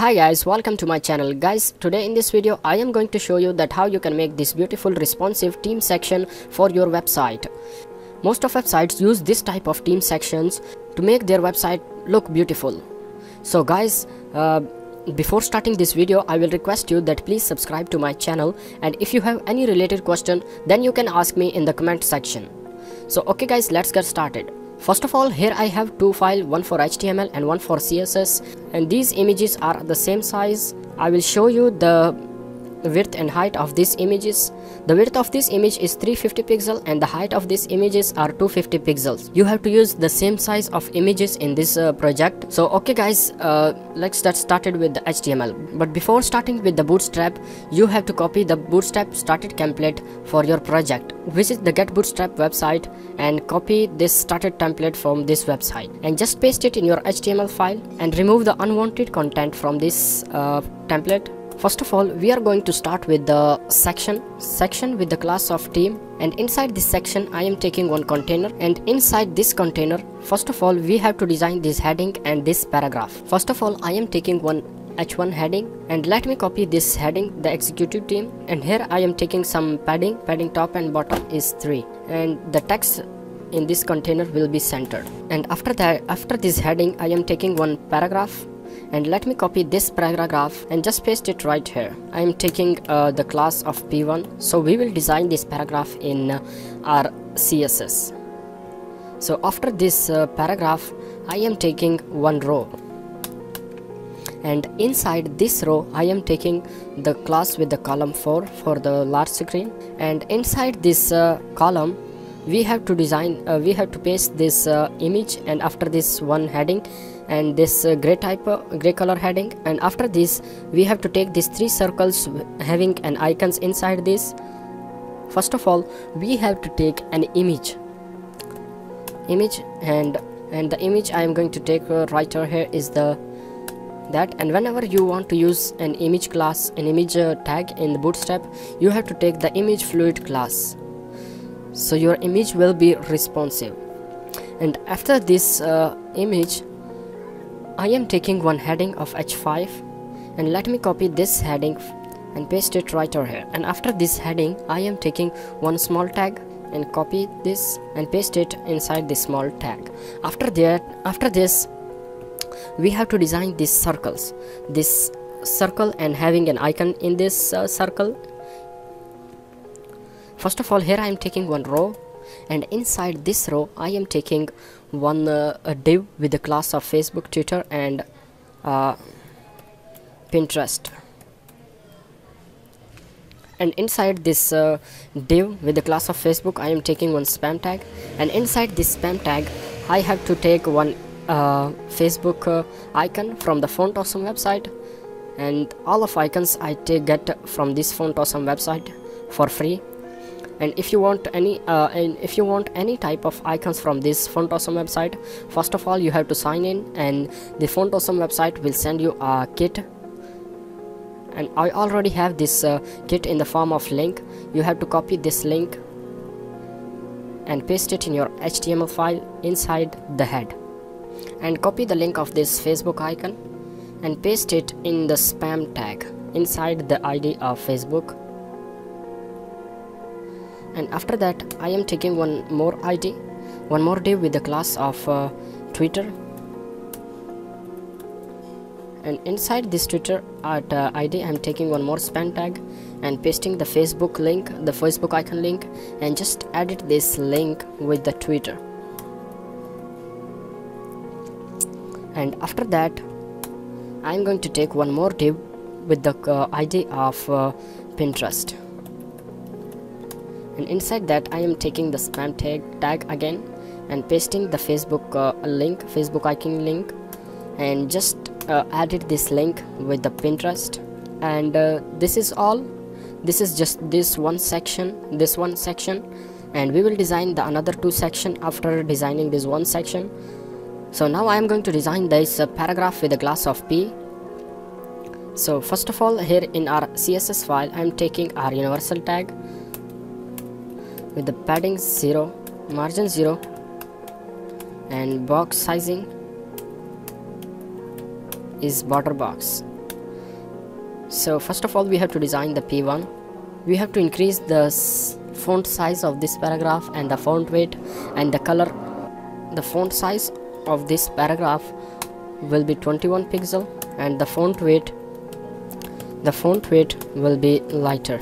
Hi guys, welcome to my channel. Guys, today in this video I am going to show you that how you can make this beautiful responsive team section for your website. Most of websites use this type of team sections to make their website look beautiful. So guys, uh, before starting this video I will request you that please subscribe to my channel and if you have any related question then you can ask me in the comment section. So okay guys, let's get started. First of all, here I have two files, one for HTML and one for CSS and these images are the same size. I will show you the width and height of these images. The width of this image is 350 pixel and the height of these images are 250 pixels. You have to use the same size of images in this uh, project. So okay guys uh, let's get started with the html but before starting with the bootstrap you have to copy the bootstrap starter template for your project. Visit the get bootstrap website and copy this starter template from this website. And just paste it in your html file and remove the unwanted content from this uh, template First of all, we are going to start with the section, section with the class of team. And inside this section I am taking one container. And inside this container, first of all we have to design this heading and this paragraph. First of all, I am taking one h1 heading. And let me copy this heading the executive team. And here I am taking some padding. Padding top and bottom is 3 and the text in this container will be centered. And after that after this heading I am taking one paragraph and let me copy this paragraph and just paste it right here. I am taking uh, the class of p1 so we will design this paragraph in uh, our CSS so after this uh, paragraph I am taking one row. And inside this row I am taking the class with the column 4 for the large screen. And inside this uh, column we have to design uh, we have to paste this uh, image and after this one heading and this uh, gray type uh, gray color heading. And after this we have to take these three circles having an icons inside this. First of all we have to take an image. Image and and the image I am going to take uh, right over here is the that. And whenever you want to use an image class an image uh, tag in the bootstrap you have to take the image fluid class. So your image will be responsive. And after this uh, image I am taking one heading of h5 and let me copy this heading and paste it right over here. And after this heading I am taking one small tag and copy this and paste it inside this small tag. After that after this we have to design these circles. This circle and having an icon in this uh, circle. First of all here I am taking one row and inside this row I am taking one uh, div with the class of Facebook Twitter and uh, Pinterest. And inside this uh, div with the class of Facebook I am taking one span tag. And inside this span tag I have to take one uh, Facebook uh, icon from the font awesome website. And all of icons I take get from this font awesome website for free and if you want any uh, and if you want any type of icons from this font awesome website first of all you have to sign in and the font awesome website will send you a kit. And I already have this uh, kit in the form of link. You have to copy this link and paste it in your HTML file inside the head. And copy the link of this Facebook icon and paste it in the span tag inside the ID of Facebook and after that I am taking one more ID one more div with the class of uh, Twitter. And inside this Twitter at uh, ID I'm taking one more span tag and pasting the Facebook link the Facebook icon link and just edit this link with the Twitter. And after that I'm going to take one more div with the uh, ID of uh, Pinterest and inside that I am taking the span tag, tag again and pasting the Facebook uh, link Facebook icon link and just uh, added this link with the Pinterest. And uh, this is all. This is just this one section this one section. And we will design the another two section after designing this one section. So now I am going to design this uh, paragraph with a glass of P. So first of all here in our CSS file I am taking our universal tag with the padding 0 margin 0 and box sizing is border box. So first of all we have to design the p1 we have to increase the font size of this paragraph and the font weight and the color. The font size of this paragraph will be 21 pixel and the font weight the font weight will be lighter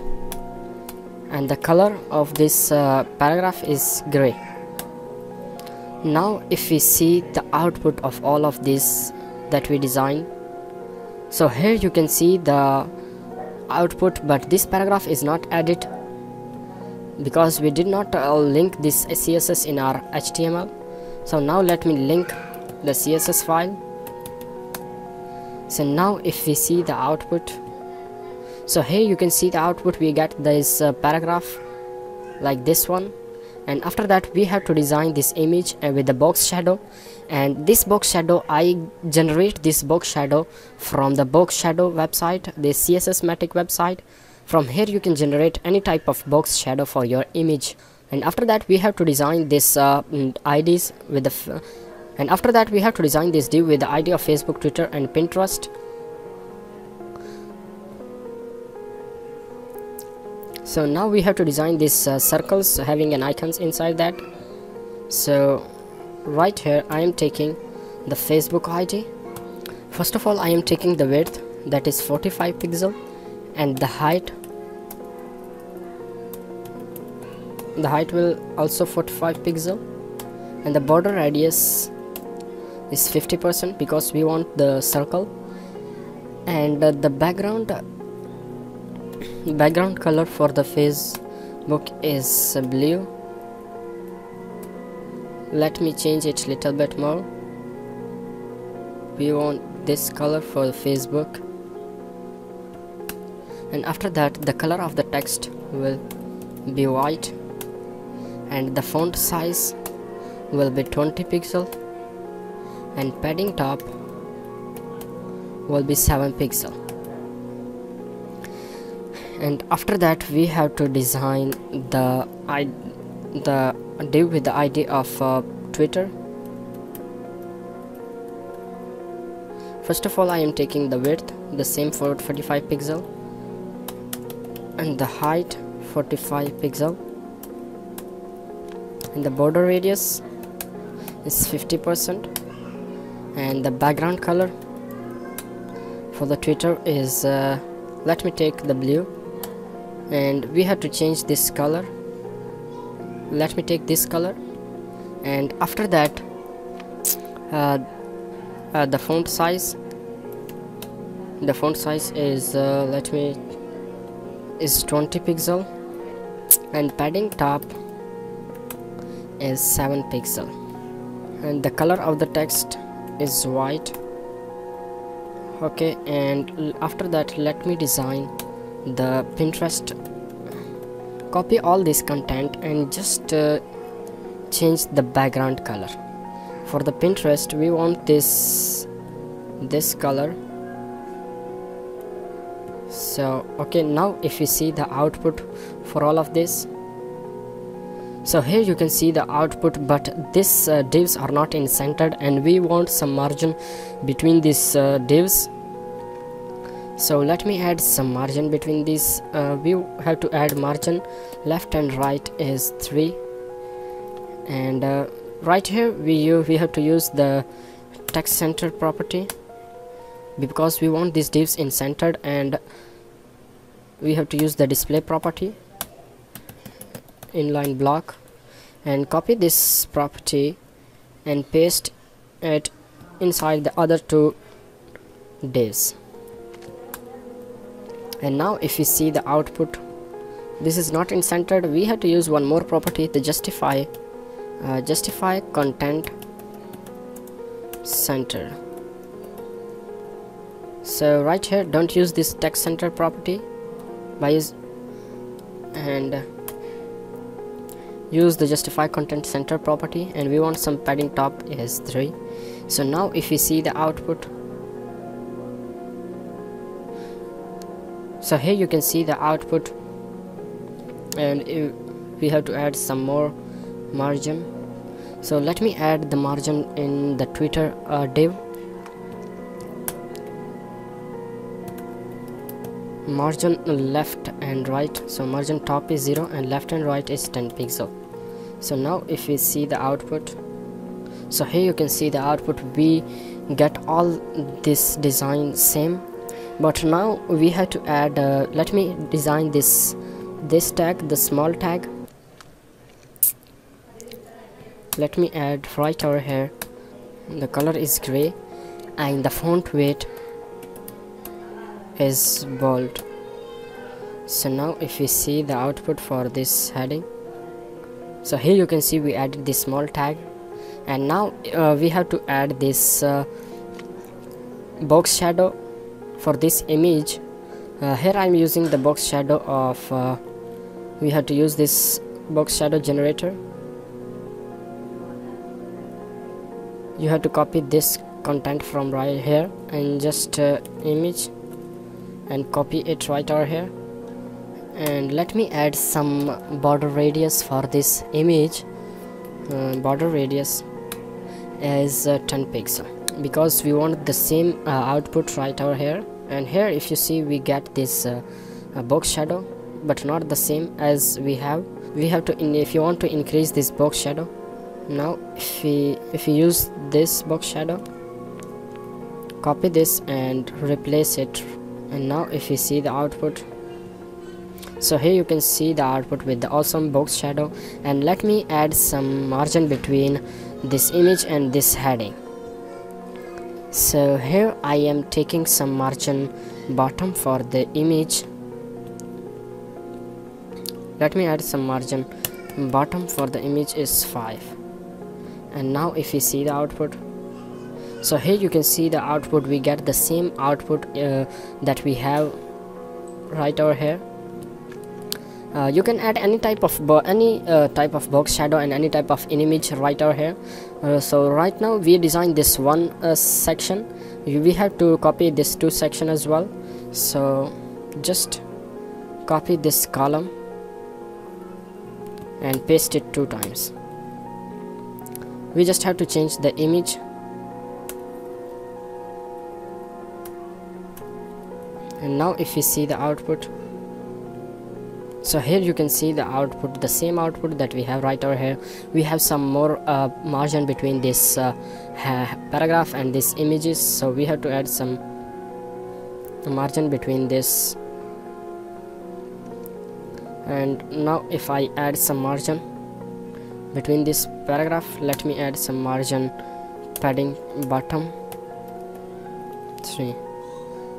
and the color of this uh, paragraph is gray. Now if we see the output of all of this that we design so here you can see the output but this paragraph is not added because we did not uh, link this css in our html so now let me link the css file. So now if we see the output so here you can see the output. We get this uh, paragraph like this one. And after that we have to design this image uh, with the box shadow. And this box shadow I generate this box shadow from the box shadow website the CSS website. From here you can generate any type of box shadow for your image. And after that we have to design this uh, mm, IDs with the and after that we have to design this div with the ID of Facebook Twitter and Pinterest so now we have to design these uh, circles having an icons inside that. So right here I am taking the Facebook ID first of all I am taking the width that is 45 pixel and the height. The height will also 45 pixel and the border radius is 50% because we want the circle. And uh, the background background color for the Facebook is blue. Let me change it little bit more. We want this color for the Facebook and after that the color of the text will be white. And the font size will be 20 pixel. And padding top will be 7 pixel and after that we have to design the I the div with the ID of uh, Twitter. First of all I am taking the width the same for 45 pixel and the height 45 pixel. And the border radius is 50% and the background color for the Twitter is uh, let me take the blue and we have to change this color. Let me take this color. And after that uh, uh, the font size. The font size is uh, let me is 20 pixel. And padding top is 7 pixel. And the color of the text is white. Okay and after that let me design the Pinterest. Copy all this content and just uh, change the background color. For the Pinterest we want this this color. So okay now if you see the output for all of this. So here you can see the output but these uh, divs are not in centered and we want some margin between these uh, divs so let me add some margin between these. Uh, we have to add margin. Left and right is 3 and uh, right here we we have to use the text center property because we want these divs in centered and we have to use the display property inline block and copy this property and paste it inside the other two divs and now if you see the output this is not in centered. We have to use one more property to justify uh, justify content center. So right here don't use this text center property. By use and use the justify content center property. And we want some padding top is 3 so now if you see the output so here you can see the output. And we have to add some more margin. So let me add the margin in the twitter uh, div. Margin left and right. So margin top is 0 and left and right is 10 pixel. So now if we see the output. So here you can see the output. We get all this design same but now we have to add uh, let me design this this tag the small tag. Let me add right over here. The color is gray and the font weight is bold. So now if we see the output for this heading so here you can see we added this small tag. And now uh, we have to add this uh, box shadow for this image. Uh, here I'm using the box shadow of uh, we have to use this box shadow generator. You have to copy this content from right here and just uh, image and copy it right over here. And let me add some border radius for this image. Uh, border radius is uh, 10 pixel because we want the same uh, output right over here. And here if you see we get this uh, box shadow but not the same as we have. We have to if you want to increase this box shadow now if we if we use this box shadow copy this and replace it. And now if you see the output so here you can see the output with the awesome box shadow. And let me add some margin between this image and this heading so here I am taking some margin bottom for the image. Let me add some margin. Bottom for the image is 5 and now if you see the output. So here you can see the output. We get the same output uh, that we have right over here uh, you can add any type of any uh, type of box shadow and any type of image right over here. Uh, so right now we design this one uh, section. We have to copy this two section as well. So just copy this column and paste it two times. We just have to change the image. And now if we see the output so here you can see the output the same output that we have right over here. We have some more uh, margin between this uh, paragraph and these images. So we have to add some margin between this. And now if I add some margin between this paragraph let me add some margin padding bottom 3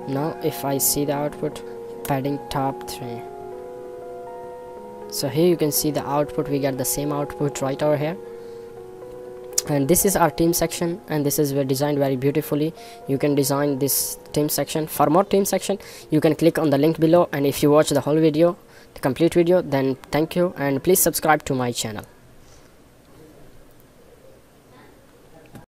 now if I see the output padding top 3 so here you can see the output. We get the same output right over here. And this is our team section and this is designed very beautifully. You can design this team section. For more team section you can click on the link below. And if you watch the whole video the complete video then thank you. And please subscribe to my channel